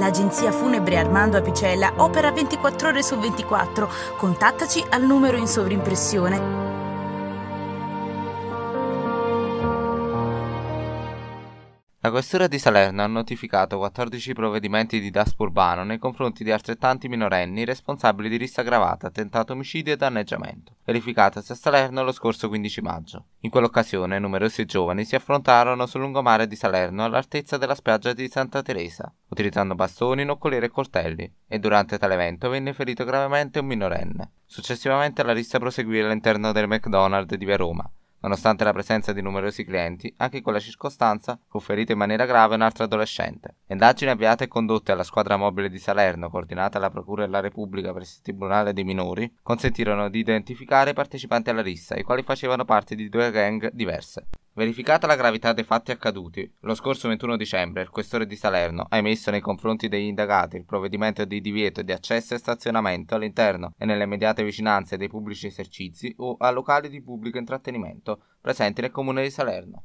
L'agenzia funebre Armando Apicella opera 24 ore su 24. Contattaci al numero in sovrimpressione La questura di Salerno ha notificato 14 provvedimenti di daspo urbano nei confronti di altrettanti minorenni responsabili di rissa aggravata, tentato omicidio e danneggiamento, verificatasi a Salerno lo scorso 15 maggio. In quell'occasione numerosi giovani si affrontarono sul lungomare di Salerno all'altezza della spiaggia di Santa Teresa, utilizzando bastoni, noccoliere e coltelli, e durante tale evento venne ferito gravemente un minorenne. Successivamente la rissa proseguì all'interno del McDonald's di via Roma, Nonostante la presenza di numerosi clienti, anche in quella circostanza fu ferita in maniera grave un altro adolescente. Indagini avviate e condotte alla squadra mobile di Salerno, coordinata alla Procura della Repubblica presso il Tribunale dei Minori, consentirono di identificare i partecipanti alla rissa, i quali facevano parte di due gang diverse. Verificata la gravità dei fatti accaduti, lo scorso 21 dicembre il questore di Salerno ha emesso nei confronti degli indagati il provvedimento di divieto di accesso e stazionamento all'interno e nelle immediate vicinanze dei pubblici esercizi o a locali di pubblico intrattenimento presenti nel comune di Salerno.